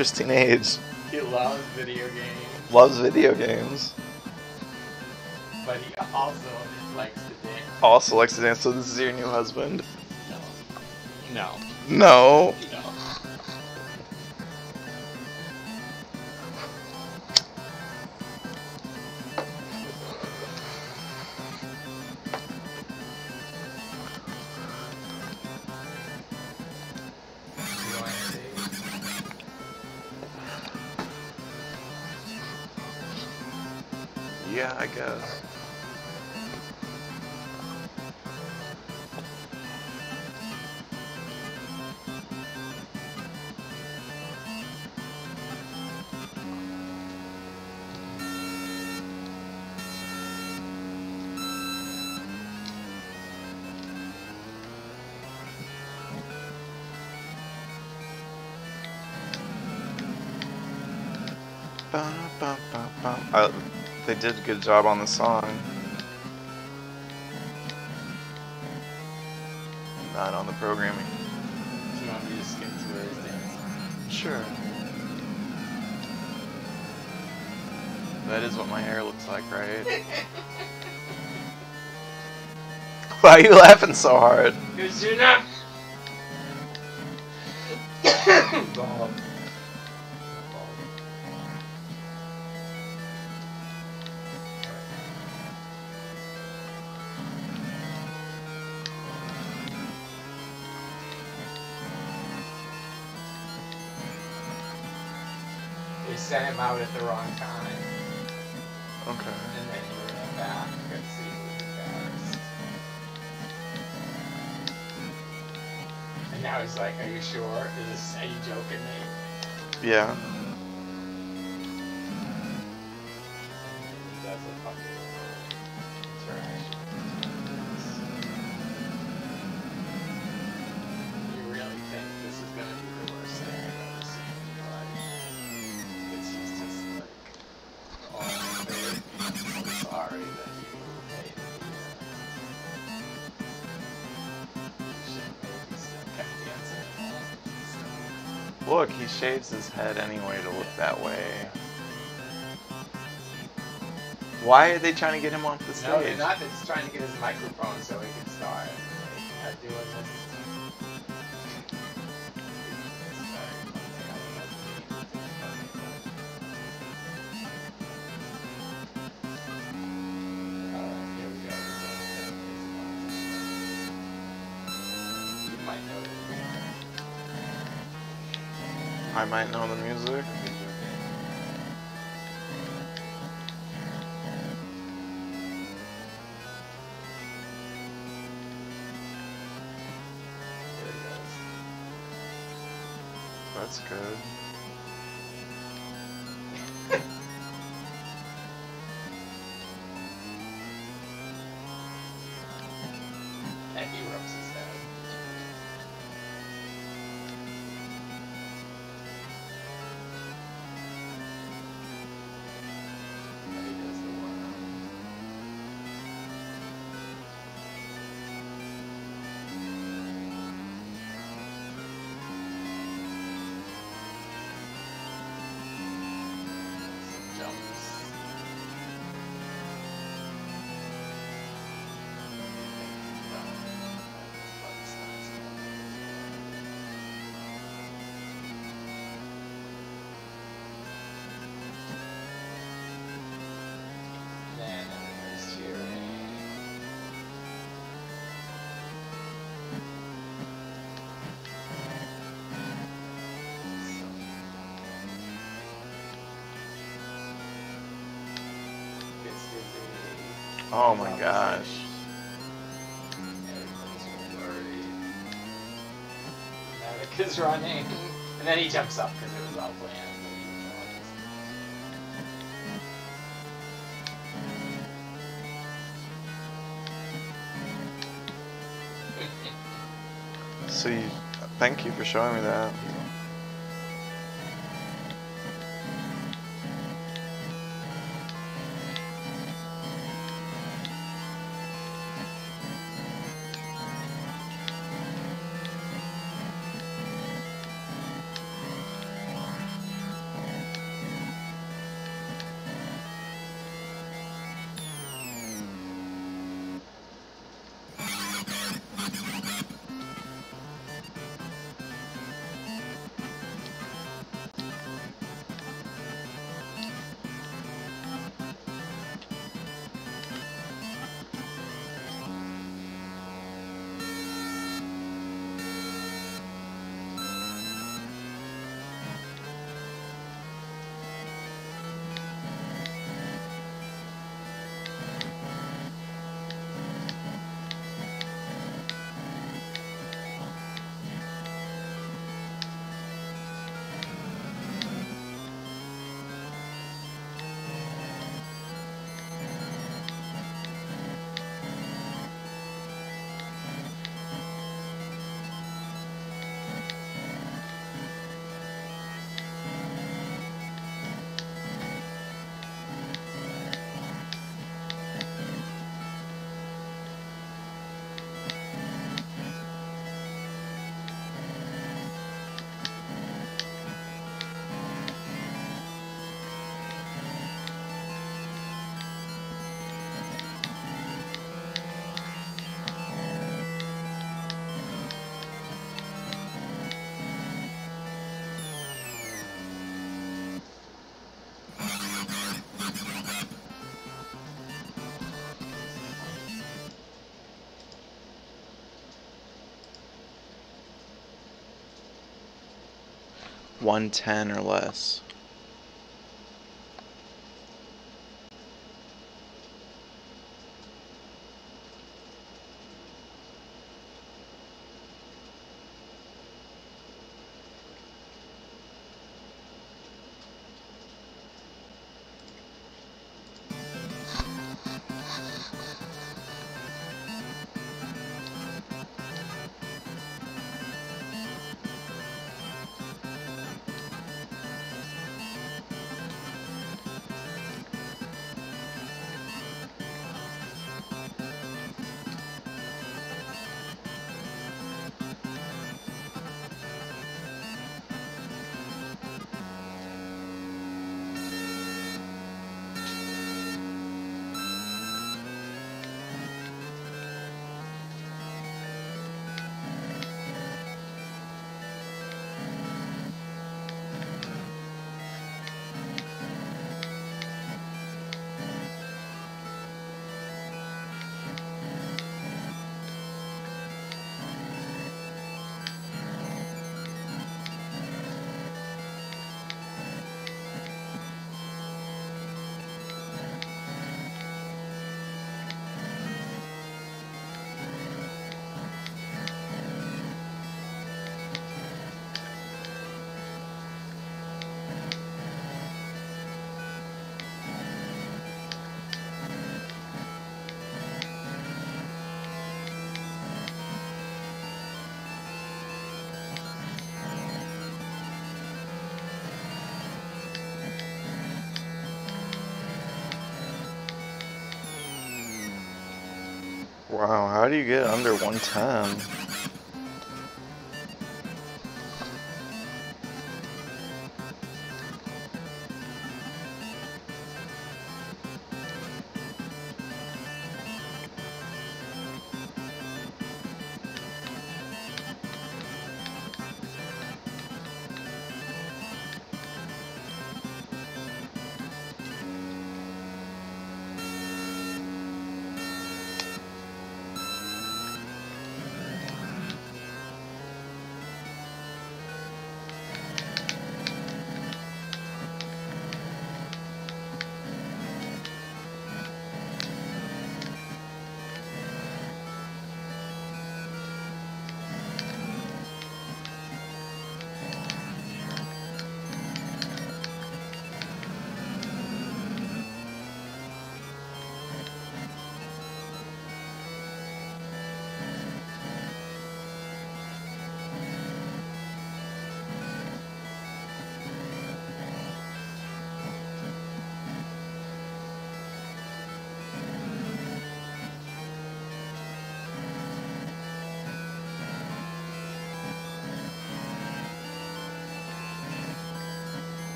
interesting age. He loves video games, Loves video games. but he also likes to dance. Also likes to dance. So this is your new husband? No. No. No. Ba, ba, ba, ba. Uh, they did a good job on the song. Not on the programming. Do you want me to skip to where he's dancing? Sure. That is what my hair looks like, right? Why are you laughing so hard? Cause you're not. Bald. Sent him out at the wrong time, Okay. and then he ran back he was embarrassed. And now he's like, "Are you sure? Is this? Are you joking me?" Yeah. His head anyway to look that way. Why are they trying to get him off the stage? No, they're not. They're just trying to get his microphone so he can start like, might know the music. Here it goes. That's good. Oh my gosh. is running. And then he jumps up because it was all planned. So you, thank you for showing me that. 110 or less. Wow, how do you get under 110?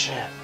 Shit.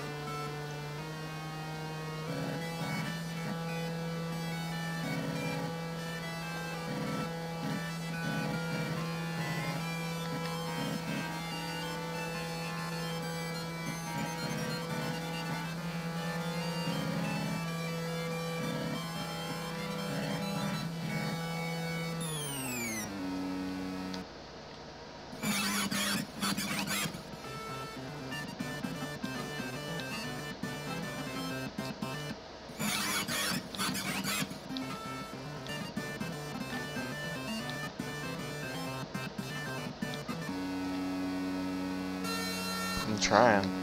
Trying.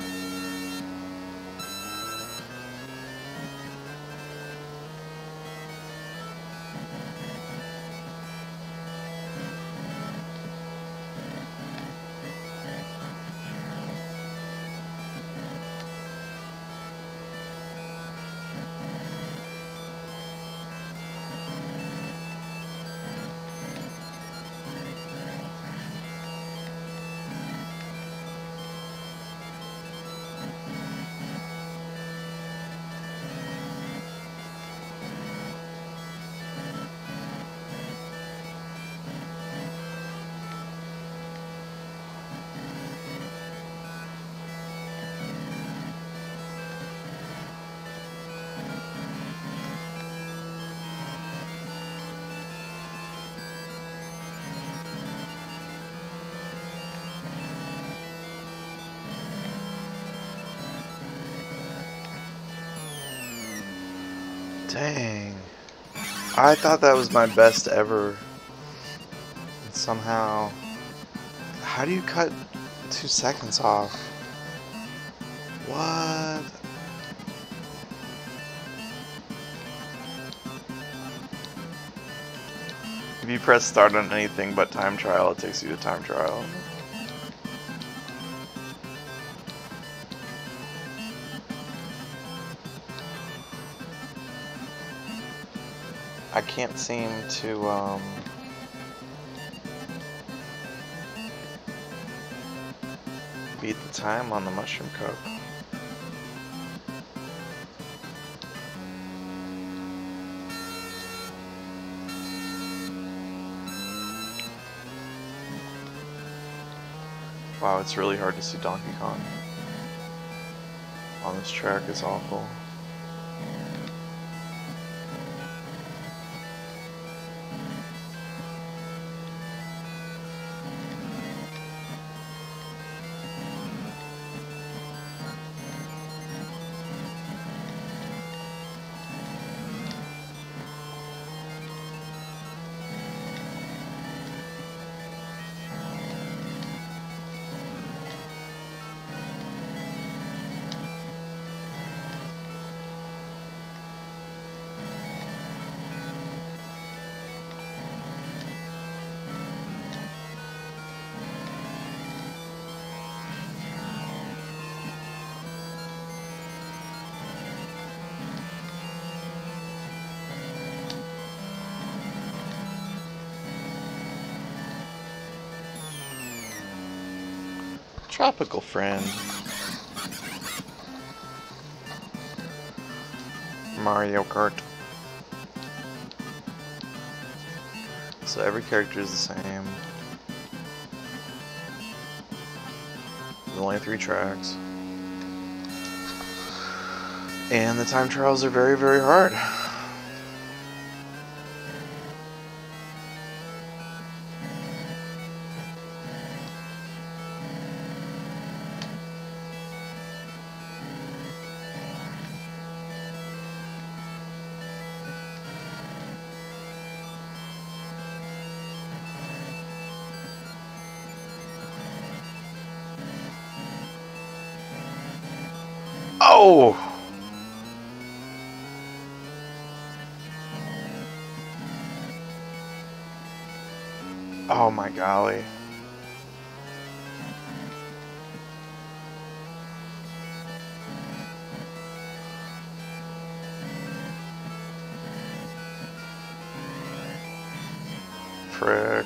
Dang. I thought that was my best ever. And somehow. How do you cut two seconds off? What? If you press start on anything but time trial, it takes you to time trial. I can't seem to, um... beat the time on the mushroom coke. Wow, it's really hard to see Donkey Kong. On this track is awful. Tropical friend. Mario Kart. So every character is the same. There's only three tracks. And the time trials are very, very hard. Golly. Frick.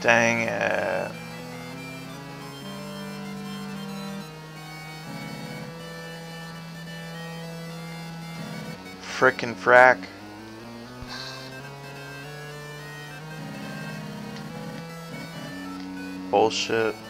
Dang it. Frickin' frack. Bullshit.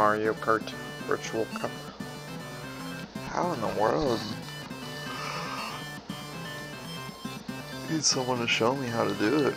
Mario Kart Virtual Cup. How in the world? Need someone to show me how to do it.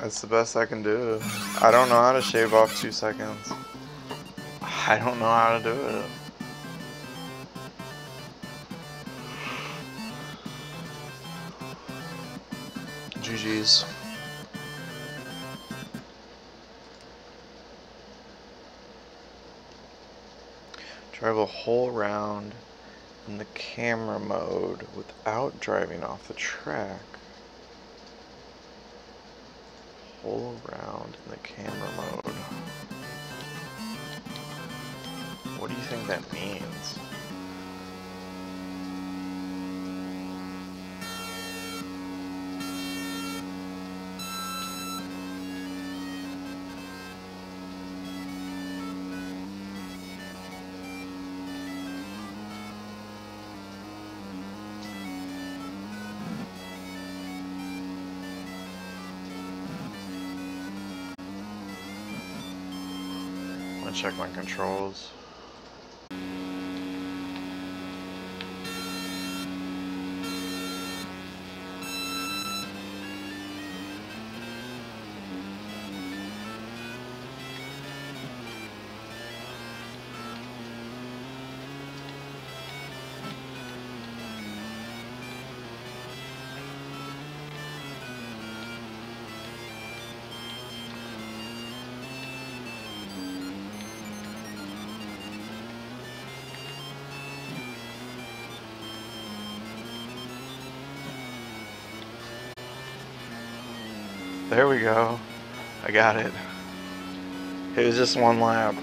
That's the best I can do. I don't know how to shave off two seconds. I don't know how to do it. GG's. Drive a whole round in the camera mode without driving off the track. Whole round in the camera mode. What do you think that means? Check my controls. There we go. I got it. It was just one lap.